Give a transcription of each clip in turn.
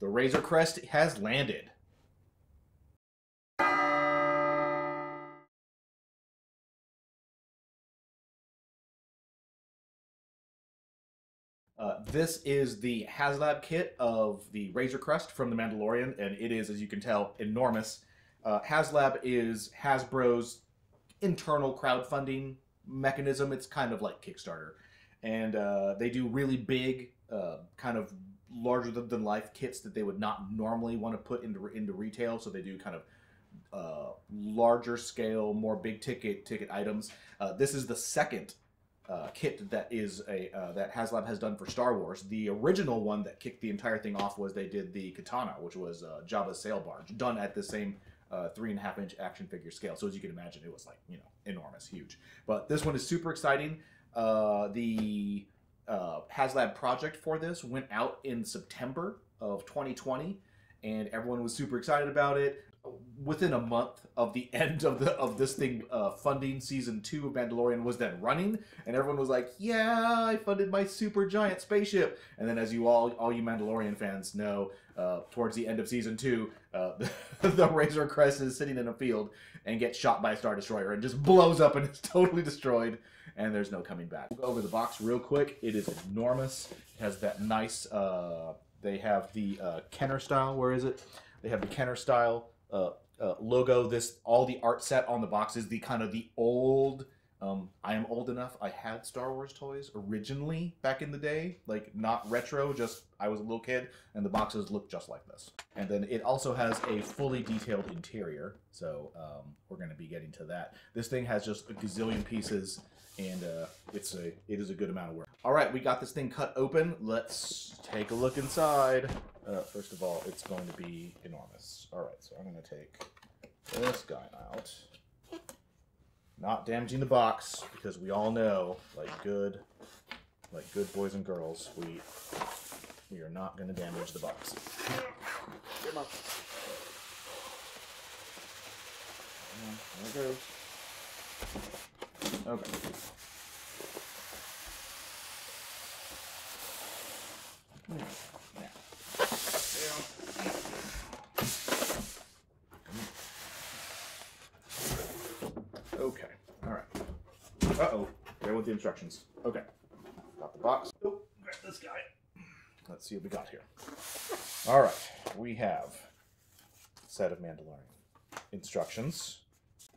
the Razor Crest has landed. Uh, this is the HasLab kit of the Razor Crest from The Mandalorian, and it is, as you can tell, enormous. Uh, HasLab is Hasbro's internal crowdfunding mechanism. It's kind of like Kickstarter. And uh, they do really big, uh, kind of larger than, life kits that they would not normally want to put into, into retail. So they do kind of uh, larger scale, more big ticket ticket items. Uh, this is the second uh, kit that is a uh, that HasLab has done for Star Wars. The original one that kicked the entire thing off was they did the Khetanna, which was uh, Jabba's sail barge, done at the same uh, three and a half inch action figure scale. So as you can imagine, it was like you know enormous, huge. But this one is super exciting. Uh, the uh, HasLab project for this went out in September of 2020, and everyone was super excited about it. Within a month of the end of the of this thing uh, funding season two of Mandalorian was then running, and everyone was like, "Yeah, I funded my super giant spaceship." And then, as you all all you Mandalorian fans know, uh, towards the end of season two, uh, the Razor Crest is sitting in a field and gets shot by a star destroyer and just blows up and is totally destroyed. And there's no coming back. We'll go over the box real quick. It is enormous. It has that nice. Uh, they have the uh, Kenner style. Where is it? They have the Kenner style uh, uh, logo. This all the art set on the box is the kind of the old. Um, I am old enough. I had Star Wars toys originally back in the day, like not retro. Just I was a little kid, and the boxes look just like this. And then it also has a fully detailed interior, so um, we're going to be getting to that. This thing has just a gazillion pieces, and uh, it's a it is a good amount of work. All right, we got this thing cut open. Let's take a look inside. Uh, first of all, it's going to be enormous. All right, so I'm going to take this guy out. Not damaging the box because we all know, like good, like good boys and girls, we we are not going to damage the box. Come on. There it goes. Okay. All right. Uh oh. There with the instructions. Okay. Got the box. Oh, grab this guy. Let's see what we got here. All right. We have a set of Mandalorian instructions.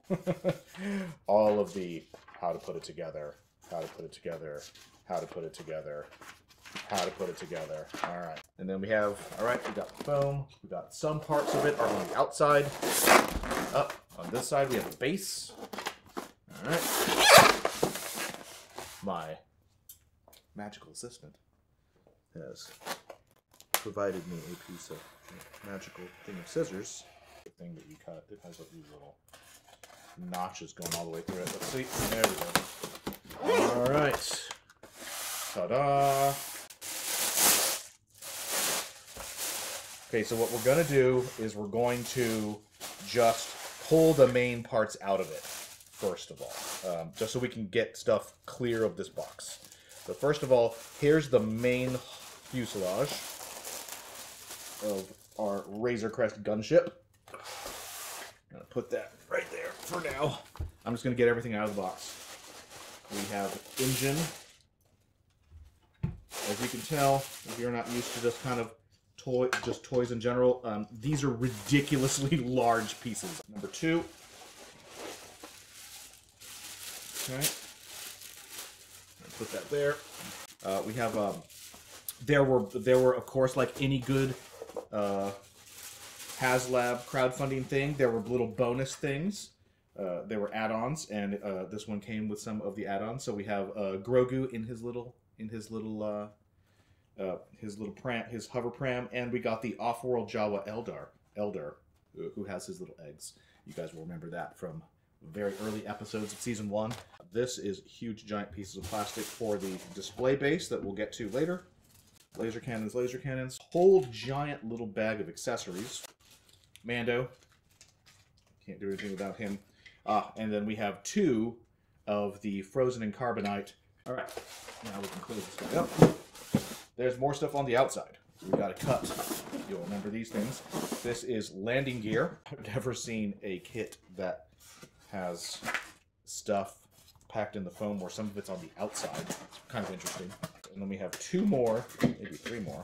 All of the how to put it together, how to put it together, how to put it together, how to put it together. All right. And then we have, all right, we got the foam. We got some parts of it are on the outside. Up on this side, we have the base. All right. My magical assistant has provided me a piece of magical thing of scissors. The thing that you cut, it has like these little notches going all the way through it. Let's see. There we go. All right. Ta-da! Okay, so what we're gonna do is we're going to just pull the main parts out of it first of all, um, just so we can get stuff clear of this box. So first of all, here's the main fuselage of our Razor Crest gunship. I'm gonna put that right there for now. I'm just gonna get everything out of the box. We have engine. As you can tell, if you're not used to just kind of toy, just toys in general, um, these are ridiculously large pieces. Number two. Okay. Put that there. Uh, we have um, there were there were of course like any good uh, HasLab crowdfunding thing, there were little bonus things. Uh, there were add-ons, and uh, this one came with some of the add-ons. So we have uh, Grogu in his little in his little uh, uh, his little pram, his hover pram, and we got the off-world Jawa Eldar Elder, who has his little eggs. You guys will remember that from very early episodes of season one. This is huge, giant pieces of plastic for the display base that we'll get to later. Laser cannons, laser cannons. Whole giant little bag of accessories. Mando. Can't do anything without him. Ah, and then we have two of the frozen and carbonite. All right, now we can close this guy up. There's more stuff on the outside. So we got a cut. You'll remember these things. This is landing gear. I've never seen a kit that has stuff packed in the foam where some of it's on the outside. It's kind of interesting. And then we have two more, maybe three more,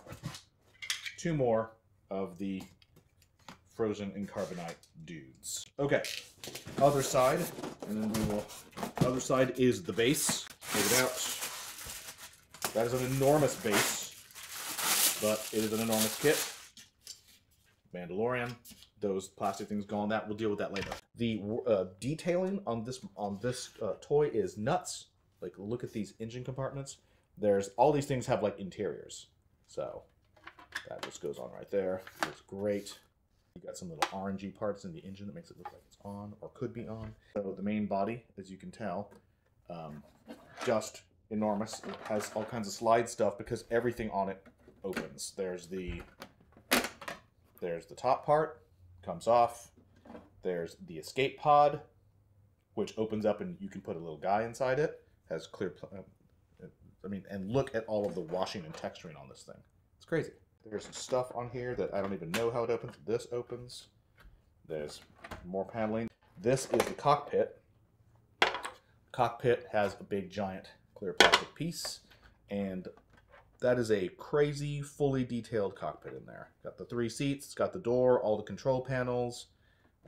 two more of the frozen and carbonite dudes. Okay, other side, and then we will. Other side is the base. Take it out. That is an enormous base, but it is an enormous kit. Mandalorian. Those plastic things gone. That we'll deal with that later. The uh, detailing on this on this uh, toy is nuts. Like look at these engine compartments. There's all these things have like interiors. So that just goes on right there. Looks great. You got some little orangey parts in the engine that makes it look like it's on or could be on. So the main body, as you can tell, um, just enormous. It has all kinds of slide stuff because everything on it opens. There's the there's the top part, comes off. There's the escape pod, which opens up and you can put a little guy inside it. Has clear. Pl- uh, I mean, and look at all of the washing and texturing on this thing. It's crazy. There's some stuff on here that I don't even know how it opens. This opens. There's more paneling. This is the cockpit. Cockpit has a big giant clear plastic piece, and that is a crazy, fully detailed cockpit in there. Got the three seats, it's got the door, all the control panels.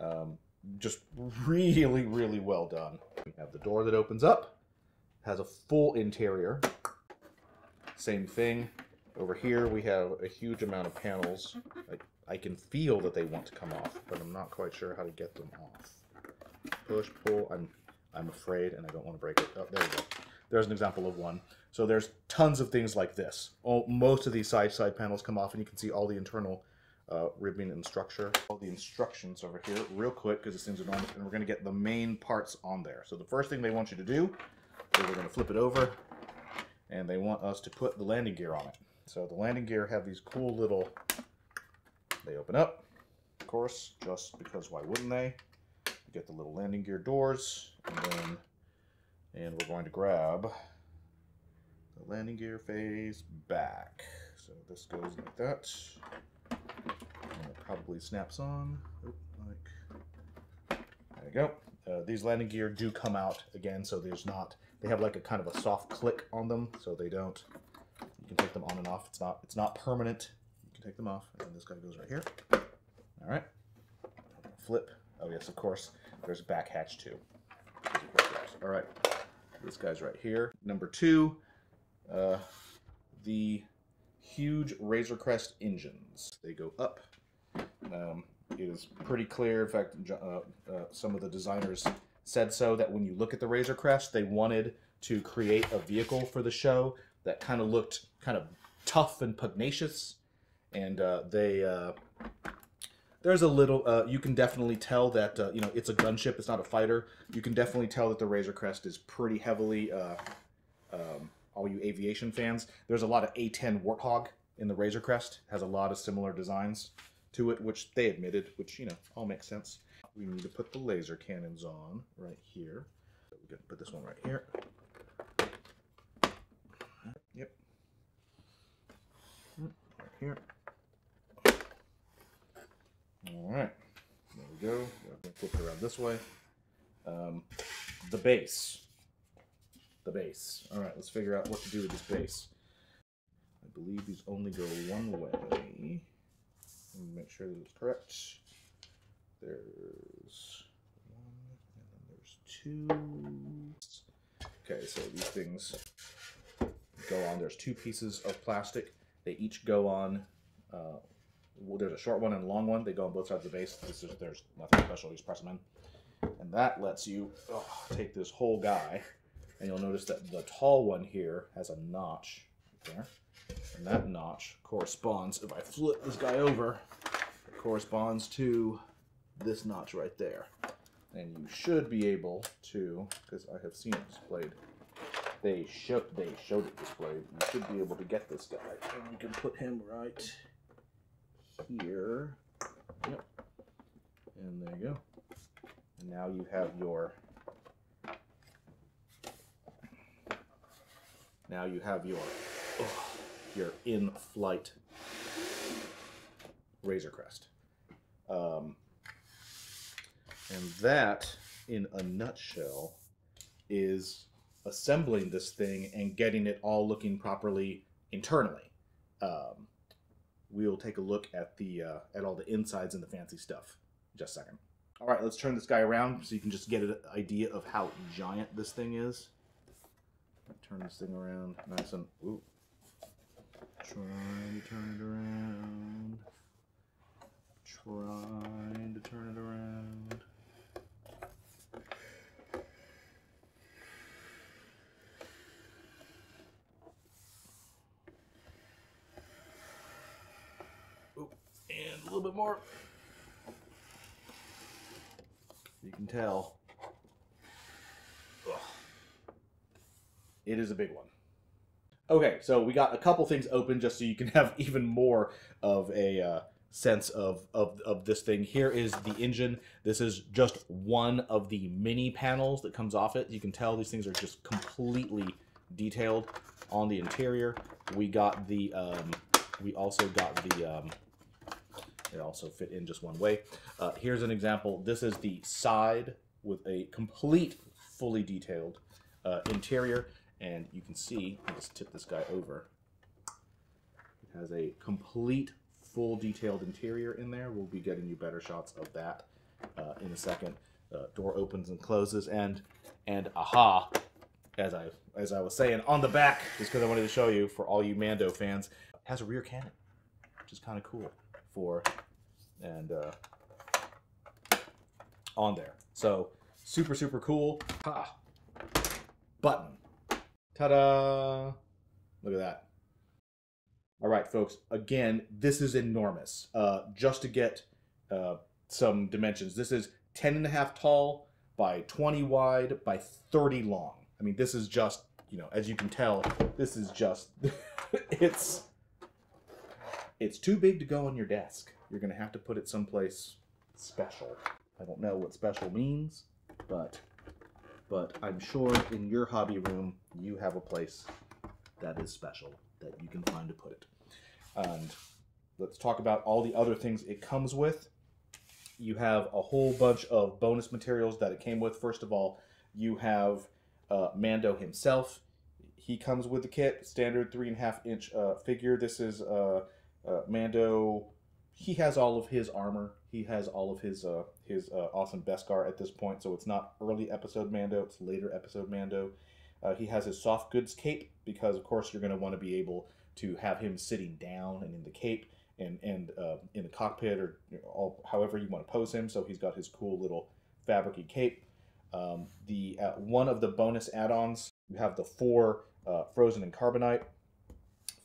Um, just really, really well done. We have the door that opens up, has a full interior. Same thing. Over here, we have a huge amount of panels. I, I can feel that they want to come off, but I'm not quite sure how to get them off. Push, pull. I'm, I'm afraid, and I don't want to break it. Oh, there we go. There's an example of one. So there's tons of things like this. All, most of these side side panels come off, and you can see all the internal uh, ribbing and structure. All the instructions over here, real quick, because this thing's enormous, and we're going to get the main parts on there. So the first thing they want you to do is we're going to flip it over, and they want us to put the landing gear on it. So the landing gear have these cool little, they open up, of course, just because why wouldn't they? You get the little landing gear doors, and then, and we're going to grab the landing gear face back. So this goes like that. And it probably snaps on, like, there you go. Uh, these landing gear do come out again, so there's not, they have like a kind of a soft click on them, so they don't, you can take them on and off. It's not, it's not permanent. You can take them off, and this guy goes right here. All right. Flip. Oh yes, of course. There's a back hatch too. All right. This guy's right here. Number two, uh, the huge Razor Crest engines. They go up. Um, it is pretty clear. In fact, uh, uh, some of the designers said so that when you look at the Razor Crest, they wanted to create a vehicle for the show that kind of looked kind of tough and pugnacious. And uh, they uh, there's a little uh, you can definitely tell that uh, you know it's a gunship it's not a fighter you can definitely tell that the razor crest is pretty heavily um, all you aviation fans. There's a lot of a10 warthog in the razor crest has a lot of similar designs to it which they admitted which you know all makes sense. We need to put the laser cannons on right here. We're gonna put this one right here. Yep. Right here. All right, there we go. Flip it around this way. Um, the base. The base. All right, let's figure out what to do with this base. I believe these only go one way. Let me make sure that it's correct. There's one, and then there's two. Okay, so these things go on. There's two pieces of plastic. They each go on uh, well, there's a short one and a long one. They go on both sides of the base. This is there's nothing special. Just press them in, and that lets you oh, take this whole guy, and you'll notice that the tall one here has a notch there, and that notch corresponds. If I flip this guy over, corresponds to this notch right there, and you should be able to, because I have seen it displayed. They showed they showed it displayed. You should be able to get this guy, and you can put him right here. Yep. And there you go. And now you have your now you have your your in-flight Razor Crest. Um, and that, in a nutshell, is assembling this thing and getting it all looking properly internally. Um, we'll take a look at the uh, at all the insides and the fancy stuff in just a second. All right, let's turn this guy around so you can just get an idea of how giant this thing is. Turn this thing around nice and ooh. Trying to turn it around. Trying to turn it around. Ooh, and a little bit more. You can tell. It is a big one. Okay, so we got a couple things open just so you can have even more of a uh, sense of, of, of this thing. Here is the engine. This is just one of the mini panels that comes off it. You can tell these things are just completely detailed on the interior. We got the, um, we also got the, um, it also fit in just one way. Uh, here's an example. This is the side with a complete, fully detailed uh, interior. And you can see, I'll just tip this guy over. It has a complete, full detailed interior in there. We'll be getting you better shots of that uh, in a second. Uh, door opens and closes, and and aha, as I as I was saying on the back, just because I wanted to show you for all you Mando fans, has a rear cannon, which is kind of cool for and uh, on there. So super super cool. Ha, button. Ta-da! Look at that. All right, folks. Again, this is enormous. Uh, just to get uh, some dimensions, this is 10 and a half tall by 20 wide by 30 long. I mean, this is just, you know, as you can tell, this is just, it's, it's too big to go on your desk. You're going to have to put it someplace special. I don't know what special means, but but I'm sure in your hobby room you have a place that is special that you can find to put it. And let's talk about all the other things it comes with. You have a whole bunch of bonus materials that it came with. First of all, you have uh, Mando himself. He comes with the kit, standard three and a half inch uh, figure. This is uh, uh Mando. He has all of his armor he has all of his uh, his uh, awesome Beskar at this point, so it's not early episode Mando; it's later episode Mando. Uh, he has his soft goods cape because, of course, you're going to want to be able to have him sitting down and in the cape and and uh, in the cockpit or all, however you want to pose him. So he's got his cool little fabricy cape. Um, the uh, one of the bonus add-ons you have the four uh, frozen in carbonite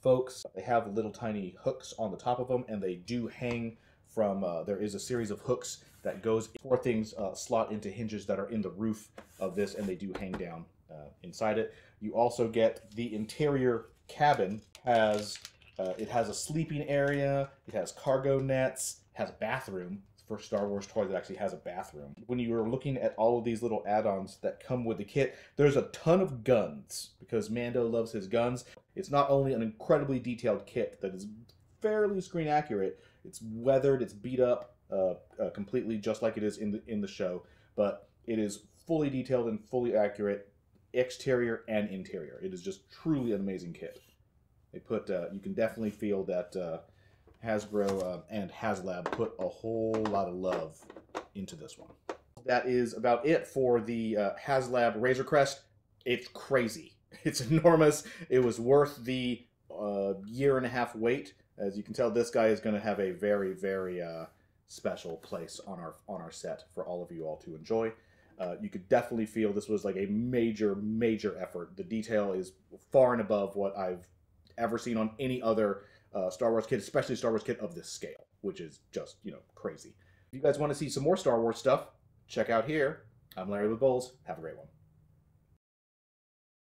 folks. They have little tiny hooks on the top of them, and they do hang from, uh, there is a series of hooks that goes, four things uh, slot into hinges that are in the roof of this and they do hang down uh, inside it. You also get the interior cabin has, uh, it has a sleeping area, it has cargo nets, has a bathroom, first Star Wars toy that actually has a bathroom. When you are looking at all of these little add-ons that come with the kit, there's a ton of guns because Mando loves his guns. It's not only an incredibly detailed kit that is fairly screen accurate, it's weathered, it's beat up uh, uh, completely, just like it is in the in the show. But it is fully detailed and fully accurate, exterior and interior. It is just truly an amazing kit. They put uh, you can definitely feel that uh, Hasbro uh, and HasLab put a whole lot of love into this one. That is about it for the uh, HasLab Razor Crest. It's crazy. It's enormous. It was worth the year and a half wait as you can tell, this guy is going to have a very, very uh, special place on our on our set for all of you all to enjoy. Uh, you could definitely feel this was like a major, major effort. The detail is far and above what I've ever seen on any other uh, Star Wars kit, especially Star Wars kit of this scale, which is just, you know, crazy. If you guys want to see some more Star Wars stuff, check out here. I'm Larry with BoLS. Have a great one.